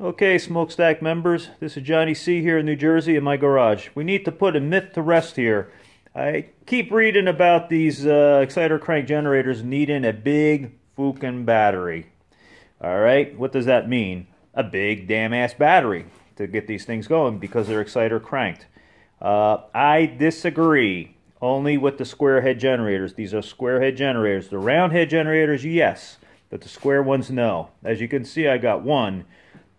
Okay, Smokstak members, this is Johnny C here in New Jersey in my garage. We need to put a myth to rest here. I keep reading about these uh, exciter crank generators needing a big fucking battery. All right, what does that mean? A big damn ass battery to get these things going because they're exciter cranked. Uh, I disagree only with the square head generators. These are square head generators. The round head generators, yes, but the square ones, no. As you can see, I got one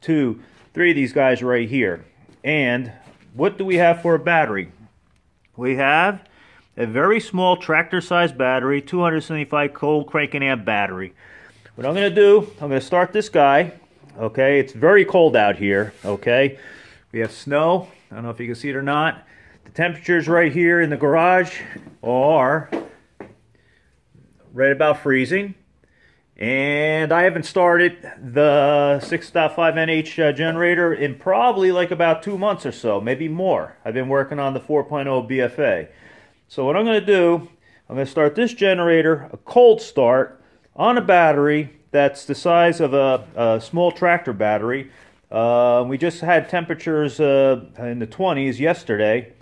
two, three of these guys right here. And what do we have for a battery? We have a very small tractor-sized battery, 275 cold cranking amp battery. What I'm going to do, I'm going to start this guy. Okay, it's very cold out here. Okay, we have snow. I don't know if you can see it or not. The temperatures right here in the garage are right about freezing. And I haven't started the 6.5 NH uh, generator in probably like about two months or so, maybe more. I've been working on the 4.0 BFA. So what I'm going to do, I'm going to start this generator, a cold start, on a battery that's the size of a, a small tractor battery. Uh, we just had temperatures uh, in the 20s yesterday.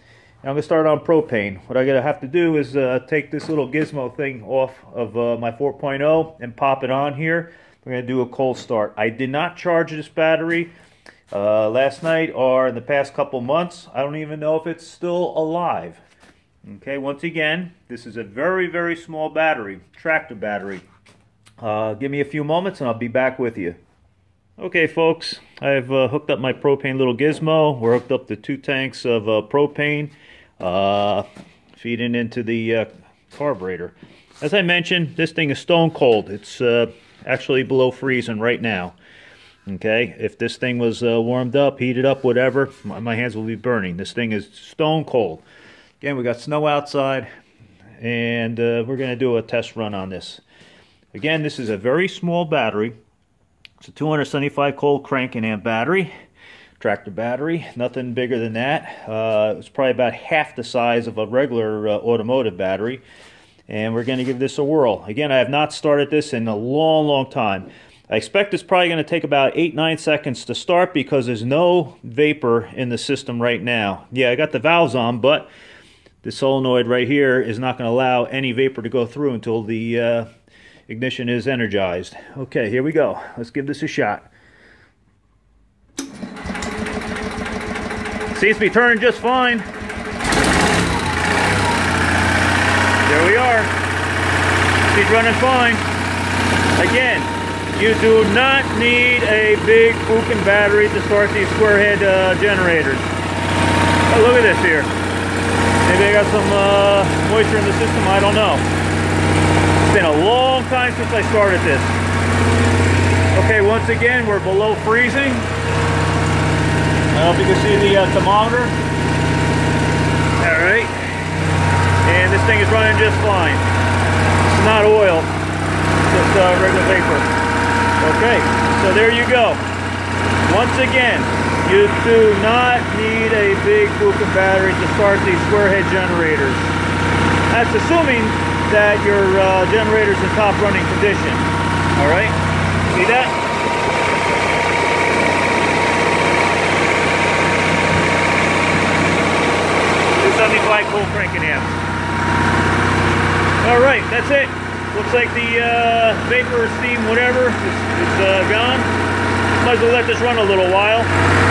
I'm going to start on propane. What I'm going to have to do is uh, take this little gizmo thing off of uh, my 4.0 and pop it on here. We're going to do a cold start. I did not charge this battery uh, last night or in the past couple months. I don't even know if it's still alive. Okay, once again, this is a very, very small battery, tractor battery. Uh, give me a few moments and I'll be back with you. Okay, folks, I've uh, hooked up my propane little gizmo. We're hooked up to two tanks of uh, propane uh, feeding into the uh, carburetor. As I mentioned, this thing is stone cold. It's uh, actually below freezing right now. Okay, if this thing was uh, warmed up, heated up, whatever, my, my hands will be burning. This thing is stone cold. Again, we got snow outside, and uh, we're going to do a test run on this. Again, this is a very small battery. It's a 275 cold cranking amp battery tractor battery, nothing bigger than that. Uh, it's probably about half the size of a regular uh, automotive battery. And we're going to give this a whirl. Again, I have not started this in a long, long time. I expect it's probably going to take about 8-9 seconds to start because there's no vapor in the system right now. Yeah, I got the valves on, but the solenoid right here is not going to allow any vapor to go through until the uh, ignition is energized. Okay, here we go. Let's give this a shot. Seems to be turning just fine. There we are. She's running fine. Again, you do not need a big fucking battery to start these square head uh, generators. Oh, look at this here. Maybe I got some uh, moisture in the system, I don't know. It's been a long time since I started this. Okay, once again, we're below freezing. I if you can see the uh, thermometer. All right. And this thing is running just fine. It's not oil, it's just uh, regular vapor. Okay, so there you go. Once again, you do not need a big fucking battery to start these square head generators. That's assuming that your uh, generator's in top running condition. All right, see that? 75 cold cranking amps. All right, that's it. Looks like the uh, vapor, steam, whatever is, is uh, gone. Might as well let this run a little while.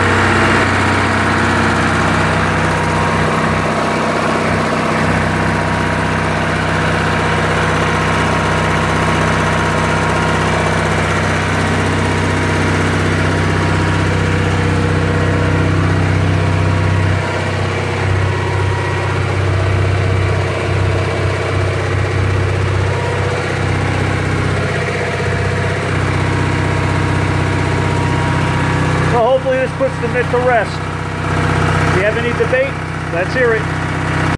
Puts the myth to rest. If you have any debate, let's hear it.